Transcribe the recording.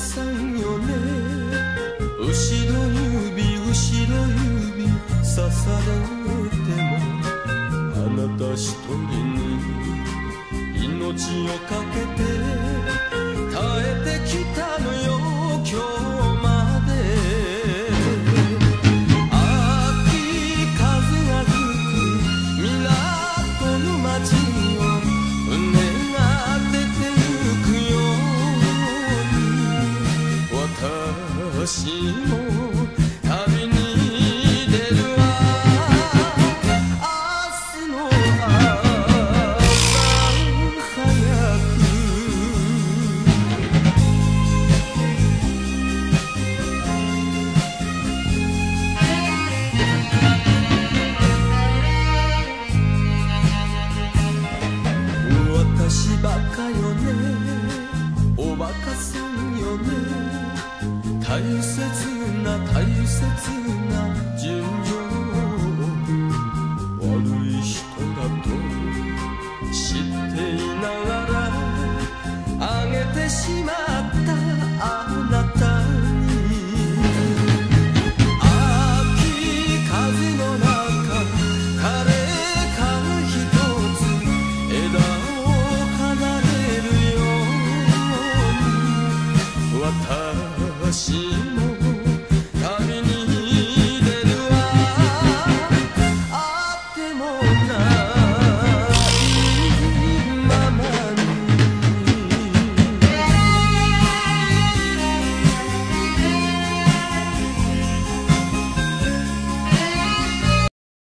さんよね。後ろ指後ろ指刺されてもあなた一人に命をかけて年を大切な大切な尋常悪い人だと知っていながらあげてしまったあなたに秋風の中枯れからひとつ枝を奏でるように私